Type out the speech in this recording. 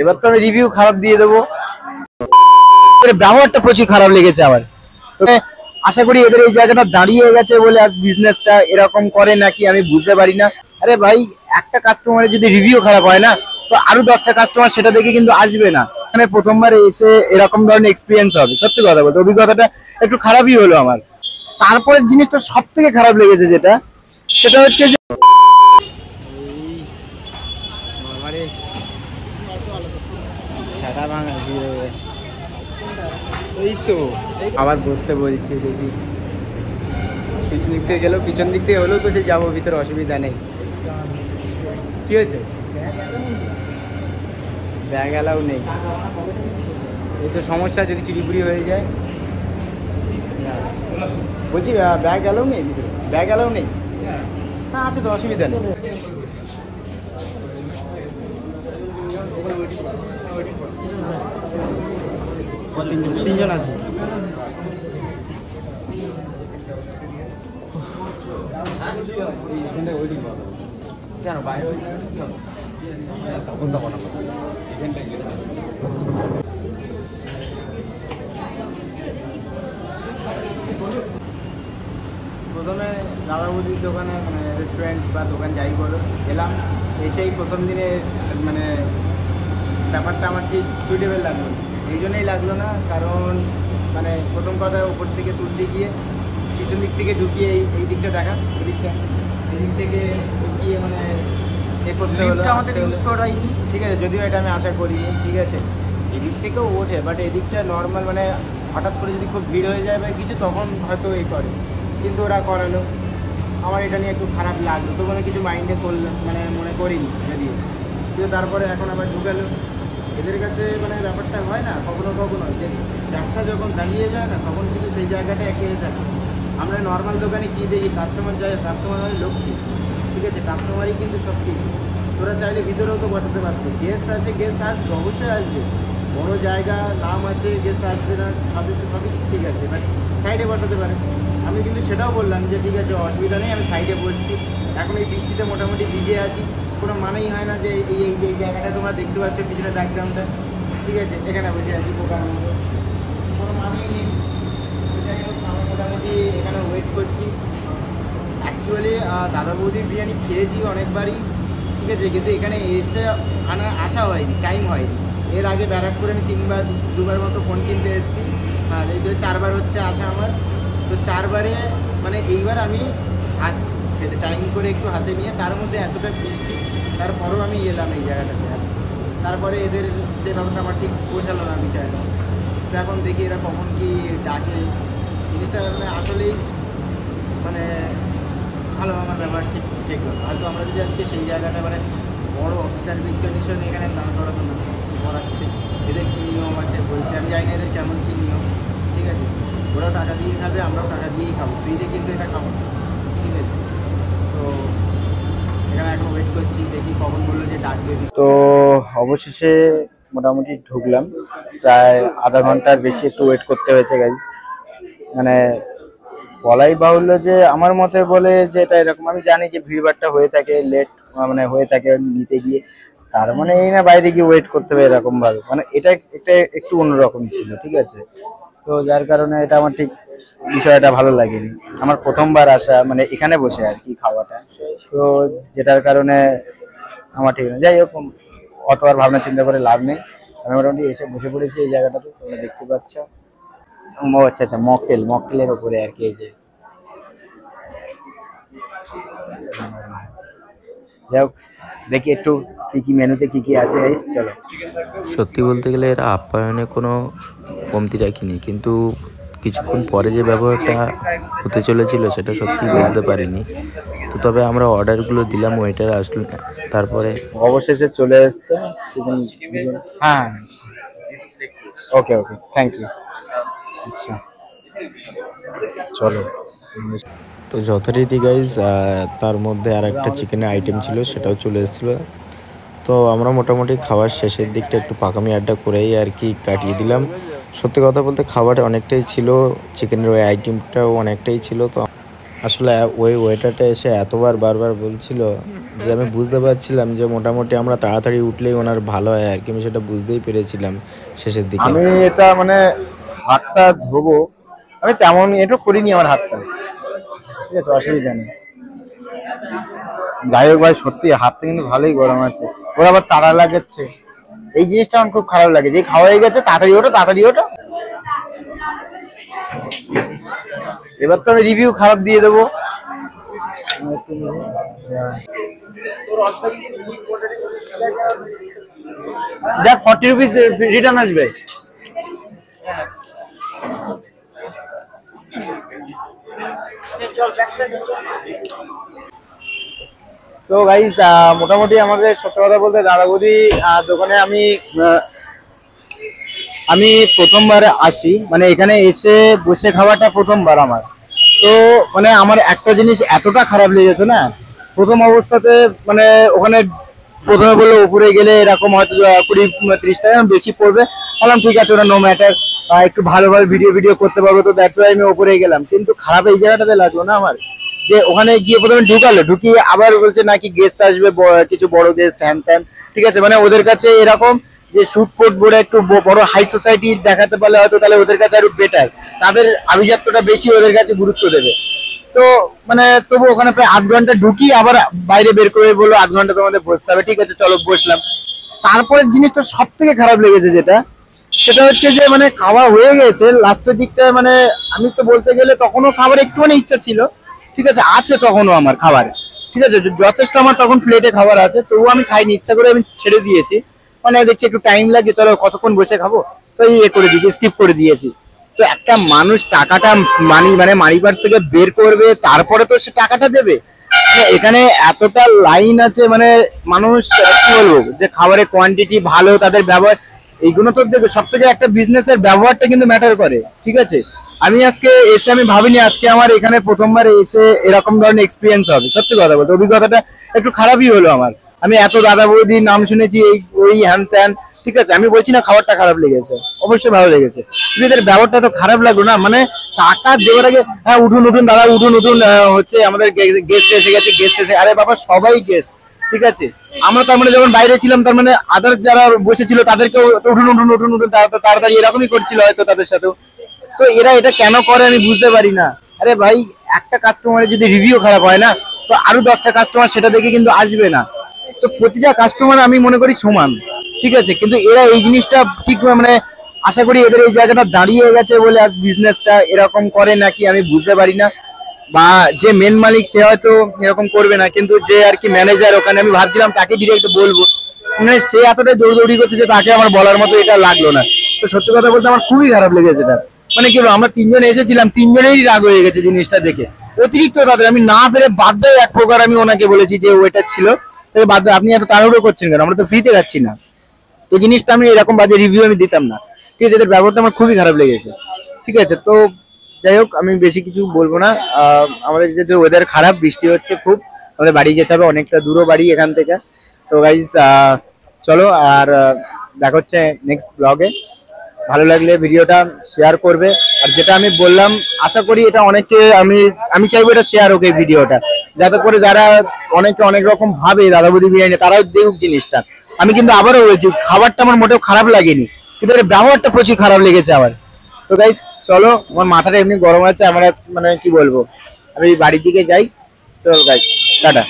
এবার তো আমি রিভিউ খারাপ দিয়ে দেবো। ব্যবহারটা প্রচুর খারাপ লেগেছে আমার আশা করি এদের এই জায়গাটা দাঁড়িয়ে গেছে বলে আজ বিজনেসটা এরকম করে নাকি আমি বুঝতে পারি না। আরে ভাই, একটা কাস্টমারের যদি রিভিউ খারাপ হয় না, তো আরও দশটা কাস্টমার সেটা দেখে কিন্তু আসবে না। এখানে প্রথমবার এসে এরকম ধরনের এক্সপিরিয়েন্স হবে, সত্যি কথা বলতে। অভিজ্ঞতাটা একটু খারাপই হলো আমার। তারপরের জিনিসটা সব থেকে খারাপ লেগেছে যেটা, সেটা হচ্ছে যে এই তো আবার বসতে বলছে দেখি পিছন দিক থেকে গেলেও পিছন দিক থেকে হলেও তো সে যাব ভিতরে অসুবিধা নেই। কি হয়েছে? ব্যাগ অ্যালাউ নেই। এই তো সমস্যা যদি চুরিপুরি হয়ে যায়। বলছি ব্যাগ অ্যালাউ নেই ভিতরে ব্যাগ অ্যালাউ নেই? হ্যাঁ আছে তো অসুবিধা নেই। তিনজন আছে। কেন বাইরে তখন প্রথমে দোকানে মানে রেস্টুরেন্ট বা দোকান যাই বলো, এলাম। এসেই প্রথম দিনে মানে ব্যাপারটা আমার ঠিক সুইটেবল লাগল এই জন্যই লাগল না কারণ মানে প্রথম কথা ওপর থেকে তুলতে গিয়ে পিছন দিক থেকে ঢুকিয়ে এই এই দিকটা দেখা ওই দিকটা। এই দিক থেকে ঢুকিয়ে মানে এ করতে হলো আমাদের। ইউজ ঠিক আছে যদিও এটা আমি আশা করি ঠিক আছে। এদিক থেকেও ওঠে বাট এদিকটা নর্মাল মানে হঠাৎ করে যদি খুব ভিড় হয়ে যায় বা কিছু তখন হয়তো এই করে। কিন্তু ওরা করালো। আমার এটা নিয়ে একটু খারাপ লাগল তো মানে কিছু মাইন্ডে করলাম মানে মনে করিনি যদিও। কিন্তু তারপরে এখন আবার ঢুকালো। এদের কাছে মানে ব্যাপারটা হয় না, কখনো কখনো যে ব্যবসা যখন দাঁড়িয়ে যায় না, তখন কিন্তু সেই জায়গাটা একে থাকে আমরা নর্মাল দোকানে কী দেখি? কাস্টমার যায় কাস্টমার হয় লক্ষ্মী ঠিক আছে কাস্টমারই কিন্তু সব কিছু তোরা চাইলে ভিতরেও তো বসাতে পারতো গেস্ট আছে গেস্ট আসবে, অবশ্যই আসবে। বড় জায়গা, নাম আছে গেস্ট আসবে না, সবই তো সবই ঠিক আছে বাট সাইডে বসাতে পারে। আমি কিন্তু সেটাও বললাম যে, ঠিক আছে, অসুবিধা নেই, আমি সাইডে বসছি। এখন এই বৃষ্টিতে মোটামুটি ভিজে আছি। কোনো মানেই হয় না যে এই এই জায়গাটা তোমরা দেখতে পাচ্ছ পিছনে ব্যাকগ্রাউন্ডটা ঠিক আছে, এখানে বসে আছি পোকার মতো। কোনো মানেই নেই। যাই হোক মোটামুটি এখানে ওয়েট করছি। অ্যাকচুয়ালি দাদা বৌদির বিরিয়ানি খেয়েছি অনেকবারই। ঠিক আছে, কিন্তু এখানে এসে আনা, আসা হয়নি টাইম হয়নি। এর আগে ব্যারাকপুরে আমি তিনবার, দুবার মতো ফোন কিনতে এসেছি। আর এই যে চারবার হচ্ছে আসা আমার। তো চারবারে মানে এইবার আমি আসছি। খেতে টাইম করে একটু হাতে নিয়ে, তার মধ্যে এতটা বৃষ্টি তারপরেও আমি এলাম এই জায়গাটাতে। তারপরে এদের যে ব্যাপারটা আমার ঠিক পোষালো না বিষয়টা। তো এখন দেখি এরা কখন কি ডাকে। জিনিসটা মানে আসলেই মানে ভালো আমার ব্যাপার ঠিক ঠিক হয়তো আমরা যদি আজকে সেই জায়গাটা মানে বড় অফিসার বিজ্ঞানীশন এখানে দাঁড় করাতো না করাচ্ছে এদের কী নিয়ম আছে? বলছে, আমি জানি না এদের কেমন কী নিয়ম। ঠিক আছে? ওরাও টাকা দিয়ে খাবে, আমরাও টাকা দিয়েই খাব। ফ্রিতে কিন্তু এটা খাব ঠিক আছে? তো তো অবশেষে মোটামুটি ঢুকলাম। প্রায় আধা ঘণ্টার বেশি একটু ওয়েট করতে হয়েছে গাইজ মানে বলাই বাহুল্য যে আমার মতে বলে যে এটা এরকম, আমি জানি যে ভিড়ভাড়টা হয়ে থাকে লেট মানে হয়ে থাকে নিতে গিয়ে। তার মানে এই না বাইরে গিয়ে ওয়েট করতে হবে এরকম ভাবে মানে এটা এটা একটু অন্যরকম ছিল, ঠিক আছে? তো যার কারণে এটা আমার ঠিক বিষয়টা ভালো লাগেনি। আমার প্রথমবার আসা মানে এখানে বসে আর কি খাওয়াটা। তো যেটার কারণে আমার ঠিক না। যাই হোক, অত আর ভাবনা চিন্তা করে লাভ নেই। আমি মোটামুটি এসে বসে পড়েছি এই জায়গাটাতে, তোমরা দেখতে পাচ্ছ। আচ্ছা আচ্ছা মকটেল, মকটেলের ওপরে আর কি এই যে। যাই হোক, দেখি একটু কি কি মেনুতে কি কি আছে চলো। সত্যি বলতে গেলে এরা আপ্যায়নে কোনো কমতি রাখিনি কিন্তু কিছুক্ষণ পরে যে ব্যবহারটা হতে চলেছিল সেটা সত্যি বুঝতে পারিনি। তো তবে আমরা অর্ডারগুলো দিলাম ওয়েটার আসলো তারপরে অবশেষে চলে এসছে। হ্যাঁ। ওকে ওকে থ্যাংক ইউ আচ্ছা। চলো। তো যথারীতি গাইজ তার মধ্যে আর একটা চিকেনের আইটেম ছিল সেটাও চলে এসেছিল। তো আমরা মোটামুটি খাওয়ার শেষের দিকটা একটু পাকামি আড্ডা করেই আর কি কাটিয়ে দিলাম। সত্যি কথা বলতে খাবারটা অনেকটাই ছিল চিকেনের ওই আইটেমটাও অনেকটাই ছিল, তো আসলে ওই ওয়েটারটা এসে এতবার, বারবার বলছিল যে আমি বুঝতে পারছিলাম যে মোটামুটি আমরা তাড়াতাড়ি উঠলেই ওনার ভালো হয় আর কি, আমি সেটা বুঝতেই পেরেছিলাম শেষের দিকে। আমি এটা মানে হাতটা ধোবো, আমি তেমন এটা করিনি আমার হাতটা। ঠিক আছে, অসুবিধা নেই। যাই হোক ভাই, সত্যি হাতটা কিন্তু ভালোই গরম আছে। ওর আবার তাড়া লাগাচ্ছে এই জিনিসটা আমার খুব খারাপ লাগে। যে খাওয়া হয়ে গেছে, তাড়াতাড়ি ওটা তাড়াতাড়ি ওটা এবার তো আমি রিভিউ খারাপ দিয়ে দেবো। দেখ ফর্টি রুপিস রিটার্ন আসবে। তো গাইজ মোটামুটি আমাদের সত্য কথা বলতে দাদা বৌদি দোকানে আমি আমি প্রথমবার আসি। মানে এখানে এসে বসে খাওয়াটা প্রথমবার আমার। তো মানে আমার একটা জিনিস এতটা খারাপ লেগেছে না, প্রথম অবস্থাতে মানে ওখানে প্রথমে বলল উপরে গেলে এরকম হয়তো কুড়ি, ত্রিশ টাকা বেশি পড়বে। বললাম, ঠিক আছে, ওটা নো ম্যাটার একটু ভালোভাবে ভিডিও ভিডিও করতে পারব। তো দ্যাটস আমি উপরে গেলাম। কিন্তু খারাপ এই জায়গাটাতে লাগল না আমার। যে ওখানে গিয়ে প্রথমে ঢুকালো, ঢুকিয়ে আবার বলছে নাকি গেস্ট আসবে কিছু বড় গেস্ট হ্যান ত্যান। ঠিক আছে মানে ওদের কাছে এরকম যে শুট কোট বলে একটু বড় হাই সোসাইটি দেখাতে পারলে হয়তো তাহলে ওদের কাছে আরও বেটার তাদের আভিজাত্যটা বেশি ওদের কাছে গুরুত্ব দেবে। তো মানে তবু ওখানে প্রায় আধ ঘণ্টা ঢুকি আবার বাইরে বের করে বলল, আধ ঘণ্টা তোমাদের বসতে হবে। ঠিক আছে, চলো বসলাম। তারপরে জিনিসটা সব থেকে খারাপ লেগেছে যেটা, সেটা হচ্ছে যে মানে খাওয়া হয়ে গেছে। লাস্টের দিকটা মানে আমি তো বলতে গেলে তখনও খাবার একটুখানি ইচ্ছা ছিল ঠিক আছে আছে তখনও আমার খাবার। ঠিক আছে যথেষ্ট আমার তখন প্লেটে খাবার আছে, তবুও আমি খাইনি, ইচ্ছা করে আমি ছেড়ে দিয়েছি। মানে দেখছি একটু টাইম লাগে চলো কতক্ষণ বসে খাব? তো এই করে দিয়েছি স্কিপ করে দিয়েছি। তো একটা মানুষ টাকাটা মানি মানে মানি পার্স থেকে বের করবে, তারপরে তো সে টাকাটা দেবে। মানে এখানে এতটা লাইন আছে মানে মানুষ কি বলব? যে খাবারের কোয়ান্টিটি ভালো, তাদের ব্যবহার, এইগুলো তো দেখবে সব থেকে একটা বিজনেসের ব্যবহারটা কিন্তু ম্যাটার করে, ঠিক আছে? আমি আজকে এসে আমি ভাবিনি আজকে আমার এখানে প্রথমবার এসে এরকম ধরনের এক্সপিরিয়েন্স হবে। সত্যি কথা বলতে, অভিজ্ঞতাটা একটু খারাপই হলো আমার। আমি এত দাদা বৌদির নাম শুনেছি, এই, ওই, হ্যান ত্যান, ঠিক আছে? আমি বলছি না খাবারটা খারাপ লেগেছে, অবশ্যই ভালো লেগেছে। কিন্তু এদের ব্যবহারটা তো খারাপ লাগল না মানে টাকা দেওয়ার আগে হ্যাঁ উঠুন উঠুন, দাদা, উঠুন উঠুন হচ্ছে আমাদের গেস্ট এসে গেছে গেস্ট এসে, আরে বাবা, সবাই গেস্ট ঠিক আছে? আমরা তার মানে যখন বাইরে ছিলাম, তার মানে আদার্স যারা বসেছিল, তাদেরকেও উঠুন উঠুন উঠুন উঠুন তাড়াতাড়ি এরকমই করছিল হয়তো তাদের সাথেও। তো এরা এটা কেন করে আমি বুঝতে পারি না। আরে ভাই, একটা কাস্টমারের যদি রিভিউ খারাপ হয় না, তো আরও দশটা কাস্টমার সেটা দেখে কিন্তু আসবে না। তো প্রতিটা কাস্টমার আমি মনে করি সমান, ঠিক আছে? কিন্তু এরা এই জিনিসটা ঠিক মানে আশা করি এদের এই জায়গাটা দাঁড়িয়ে গেছে বলে আজ বিজনেসটা এরকম করে নাকি আমি বুঝতে পারি না। বা যে মেন মালিক, সে হয়তো এরকম করবে না, কিন্তু যে আর কি ম্যানেজার ওখানে, আমি ভাবছিলাম তাকে ডিরেক্ট বলব। মানে সে এতটাই দৌড়দৌড়ি করছে যে তাকে আমার বলার মতো এটা লাগল না। তো সত্যি কথা বলতে আমার খুবই খারাপ লেগেছে এটা। মানে কি আমরা তিনজন এসেছিলাম, তিনজনেরই রাগ হয়ে গেছে জিনিসটা দেখে। অতিরিক্ত তাদের আমি না পেরে বাধ্য এক প্রকার আমি ওনাকে বলেছি যে ওয়েটার ছিল। বাধ্য আপনি এত তাড়াহুড়ো করছেন কেন? আমরা তো ফ্রিতে যাচ্ছি না। তো জিনিসটা আমি এরকম বাজে রিভিউ আমি দিতাম না। ঠিক আছে, এদের ব্যবহারটা আমার খুবই খারাপ লেগেছে। ঠিক আছে, তো যাই হোক, আমি বেশি কিছু বলব না। আমাদের যেহেতু ওয়েদার খারাপ, বৃষ্টি হচ্ছে খুব, আমাদের বাড়ি যেতে হবে, অনেকটা দূরও বাড়ি এখান থেকে। তো গাইজ চলো, আর দেখা হচ্ছে নেক্সট ব্লগে ভালো লাগলে ভিডিওটা শেয়ার করবে। আর যেটা আমি বললাম, আশা করি এটা অনেকে আমি আমি চাইব এটা শেয়ার হোক এই ভিডিওটা। যাতে করে যারা অনেকে অনেক রকম ভাবে দাদাবুদি বিরিয়ানি, তারাও দেখুক জিনিসটা। আমি কিন্তু আবারও বলছি, খাবারটা আমার মোটেও খারাপ লাগেনি, কিন্তু এর ব্যবহারটা প্রচুর খারাপ লেগেছে আমার। তো গাইস চলো, আমার মাথাটা এমনি গরম আছে, আমার মানে কি বলব? আমি বাড়ির দিকে যাই। চলো গাইস টাটা।